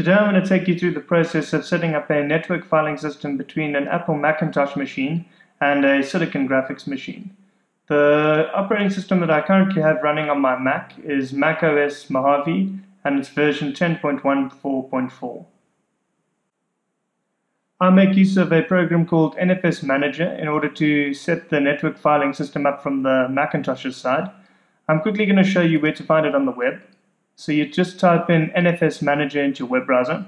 Today I'm going to take you through the process of setting up a network filing system between an Apple Macintosh machine and a Silicon Graphics machine. The operating system that I currently have running on my Mac is macOS Mojave and it's version 10.14.4. I make use of a program called NFS Manager in order to set the network filing system up from the Macintosh's side. I'm quickly going to show you where to find it on the web. So you just type in NFS Manager into your web browser.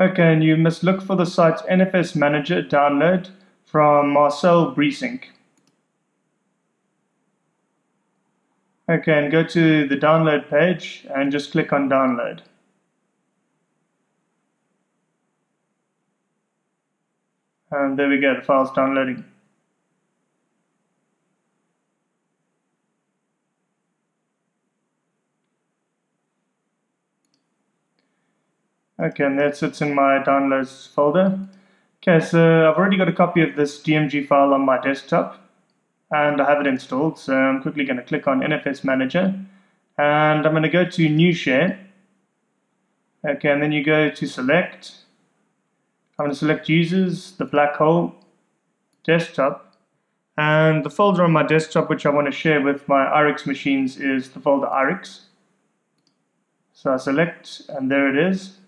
Okay, and you must look for the site NFS Manager download from Marcel Bresink. Okay, and go to the download page and just click on download. And there we go, the file's downloading. Okay, and that sits in my downloads folder. Okay, so I've already got a copy of this DMG file on my desktop and I have it installed. So I'm quickly going to click on NFS Manager and I'm going to go to New Share. Okay, and then you go to Select. I'm going to select Users, the black hole, Desktop, and the folder on my desktop which I want to share with my IRIX machines is the folder IRIX. So I select and there it is.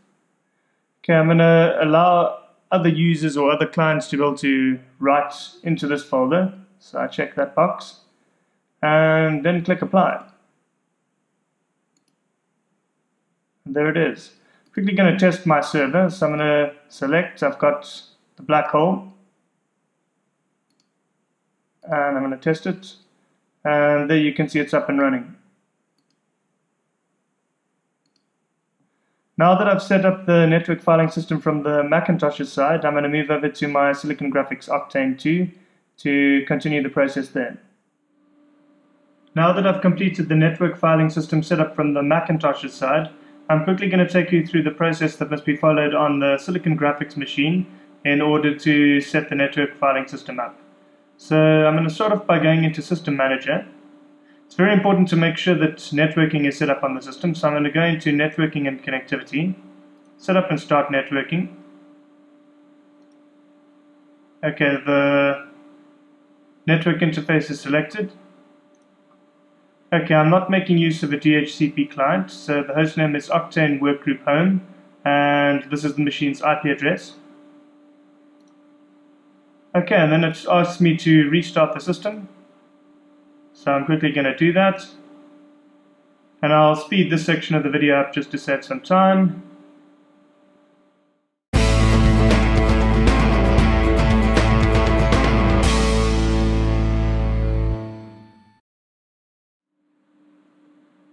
Okay, I'm going to allow other users or other clients to be able to write into this folder. So I check that box and then click apply. And there it is. Quickly going to test my server. So I'm going to select, I've got the black hole and I'm going to test it. And there you can see it's up and running. Now that I've set up the network filing system from the Macintosh's side, I'm going to move over to my Silicon Graphics Octane 2 to continue the process there. Now that I've completed the network filing system setup from the Macintosh's side, I'm quickly going to take you through the process that must be followed on the Silicon Graphics machine in order to set the network filing system up. So I'm going to start off by going into System Manager it's very important to make sure that networking is set up on the system. So I'm going to go into networking and connectivity, set up and start networking. Okay, the network interface is selected. Okay, I'm not making use of a DHCP client, so the hostname is Octane Workgroup Home, and this is the machine's IP address. Okay, and then it asks me to restart the system. So I'm quickly going to do that. And I'll speed this section of the video up just to save some time.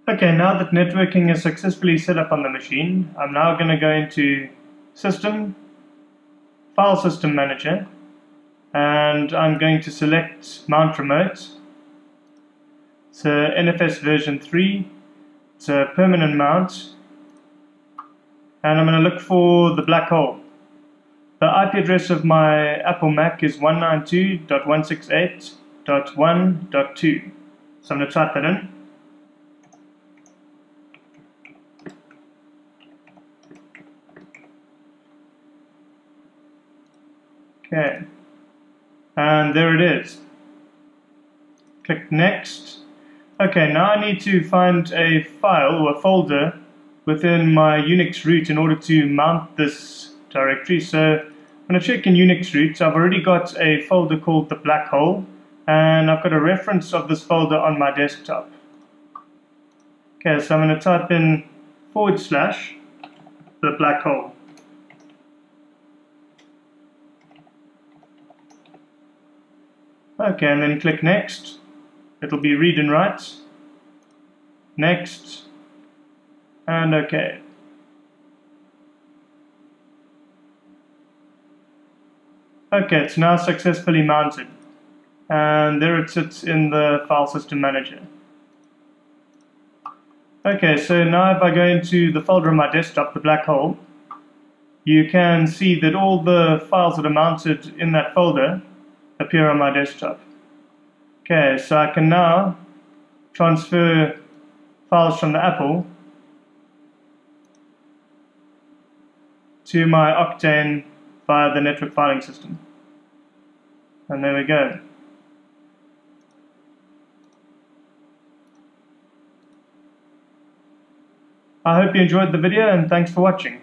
Okay, now that networking is successfully set up on the machine, I'm now going to go into System, File System Manager, and I'm going to select Mount Remote, it's a NFS version 3. It's a permanent mount. And I'm going to look for the black hole. The IP address of my Apple Mac is 192.168.1.2. So I'm going to type that in. Okay. And there it is. Click next. Okay, now I need to find a file or a folder within my Unix root in order to mount this directory. So when to check in Unix root. I've already got a folder called the black hole and I've got a reference of this folder on my desktop. Okay, so I'm going to type in forward slash the black hole. Okay, and then click next it'll be read and write. Next. And OK okay it's now successfully mounted. And there it sits in the file system manager. Okay so now if I go into the folder on my desktop the black hole you can see that all the files that are mounted in that folder appear on my desktop Okay, so I can now transfer files from the Apple to my Octane via the network filing system. And there we go. I hope you enjoyed the video and thanks for watching.